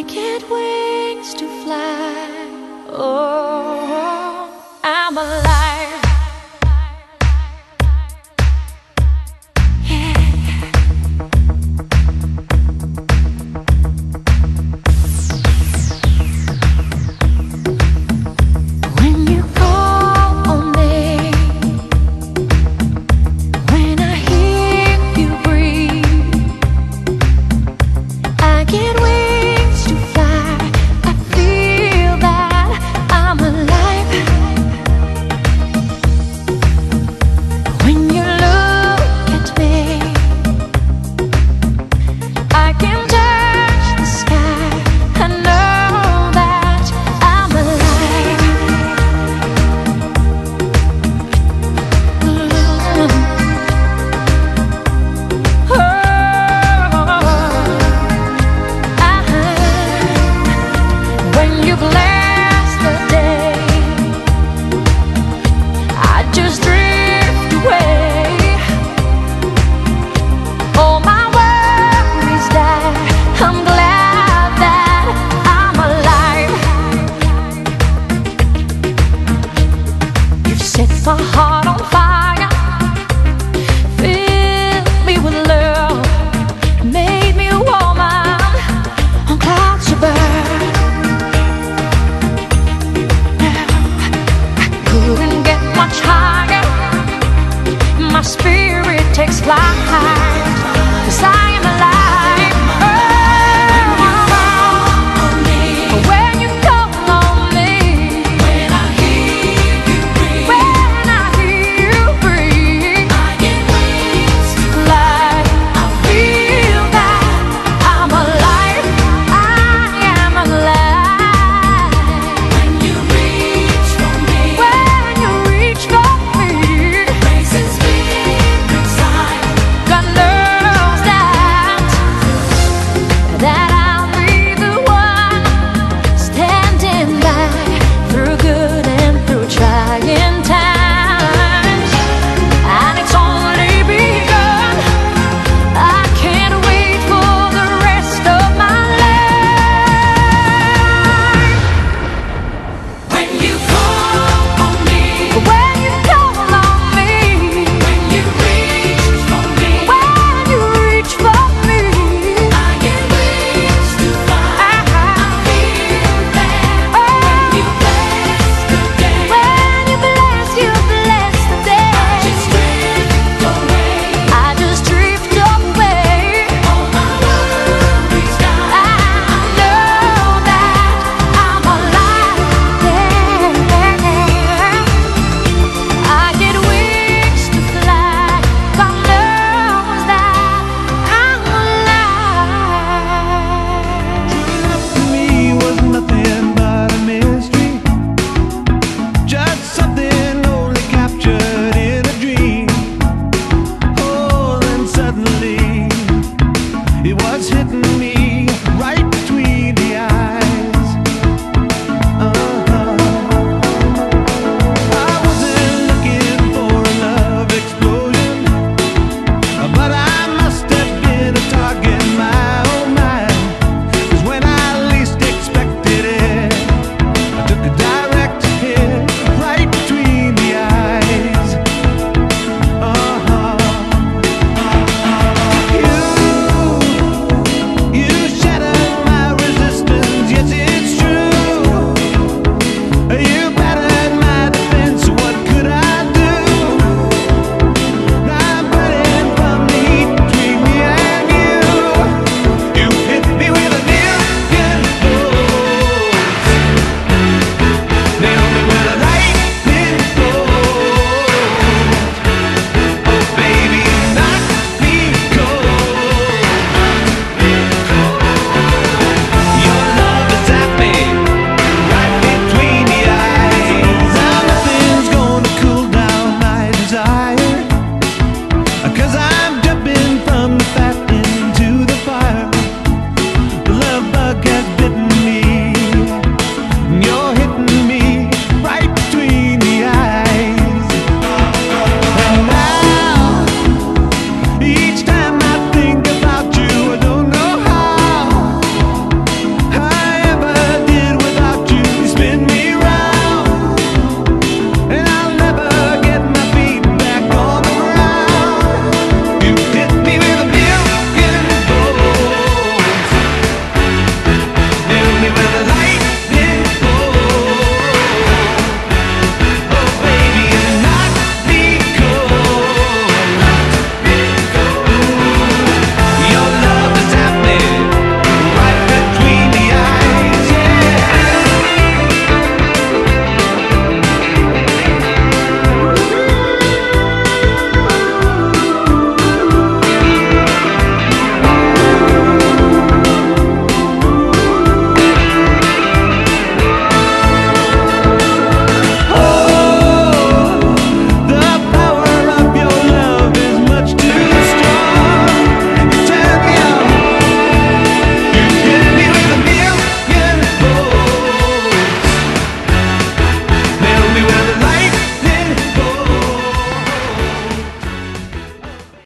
I get wings to fly. Oh, I'm alive. couldn't get much higher. My spirit takes flight, cause I